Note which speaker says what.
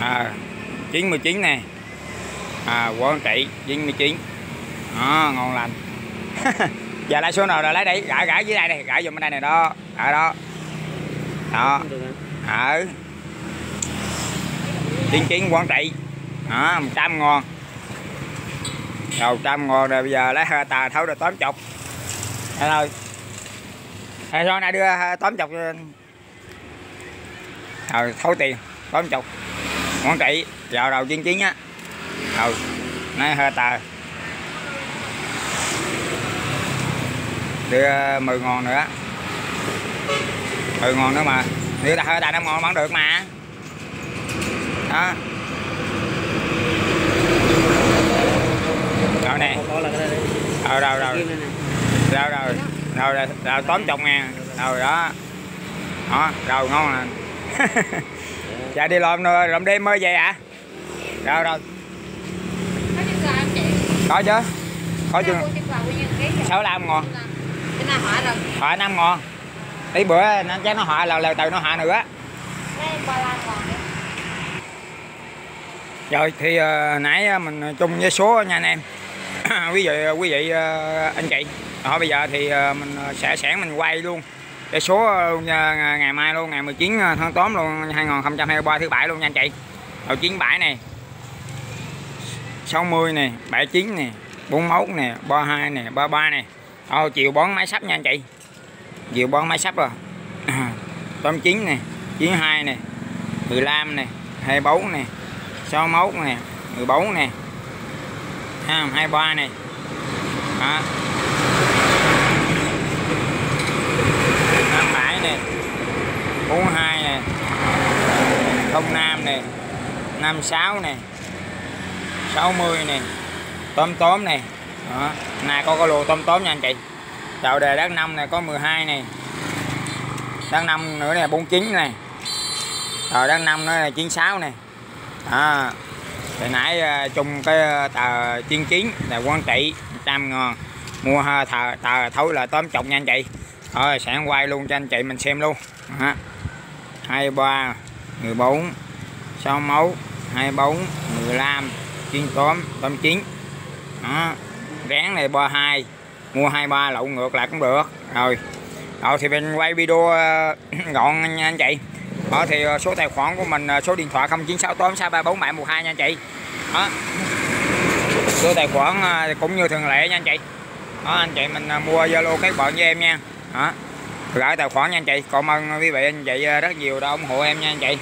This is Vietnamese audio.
Speaker 1: à, 99 nè. À, quảng trị 99 à, ngon lành. Giờ lấy số nào rồi? Lấy đi gãi gãi dưới đây này gãi vô bên đây này đó ở đó. Đó. Ở ờ. chín chín quảng trị. Đó một trăm ngon. Rồi một trăm ngon rồi bây giờ lấy hơi tà thấu rồi tóm chục đây thôi. Thôi rồi này đưa tóm chục rồi thấu tiền tóm chục quảng trị vào đầu chín chín á. Đầu lấy hơi tờ đưa ờ, 10 ngon nữa. 10 ngon nữa mà. Nếu ta hơi ta năm ngon vẫn được mà. Đó. Rồi nè. Rồi rồi rồi rồi rồi rồi rồi rồi, tóm chồng ngàn. Rồi đó. Đó rồi ngon nè à. dạ đi rồi làm đêm mới về à rồi rồi.
Speaker 2: Có
Speaker 1: chứ. Có chứ. Sáu lam ngon họ năm ngon tí bữa nó chắc nó họ là lời từ nó họ nữa. Rồi thì uh, nãy uh, mình chung với số nha anh em. Quý vị quý vị uh, anh chị. Đó bây giờ thì uh, mình sẽ sẵn mình quay luôn cái số uh, ngày mai luôn ngày 19 ờ, tháng 8 luôn 2023 thứ bảy luôn nha anh chị. Đầu 97 này 60 này 79 này 41 này 32 này 33 này Ồ, chiều bón máy sắp nha anh chị. Chiều bón máy sắp rồi. 89 này 92 này 15 này 24 này 61 này 14 này 23 này đó. 57 nè 42 nè nam nè 56 nè 60 nè tôm tóm nè. Đó. này có cái lô tôm tóm nha anh chị. Chậu đề đất năm này có 12 này đất năm nữa nè 49 này rồi đất năm nữa là 96 này à, hồi nãy ờ, chung cái ờ, tờ chiên chiến là quan trị trăm ngon mua uh, thờ tờ thấu là tóm chọc nha anh chị. Rồi sẽ quay luôn cho anh chị mình xem luôn. Đó. 23 14 61 24 15 chiên tóm tóm chín. Đó, ráng này 32 mua 23 lậu ngược lại cũng được. Rồi rồi thì mình quay video ờ, gọn nha anh chị. Đó thì ờ, số tài khoản của mình ờ, số điện thoại 0968 634 712 nha anh chị. Đó. Số tài khoản cũng như thường lệ nha anh chị. Đó, anh chị mình mua zalo các bạn với em nha. Đó gửi tài khoản nha anh chị. Cảm ơn quý vị anh chị ờ, rất nhiều đã ủng hộ em nha anh chị.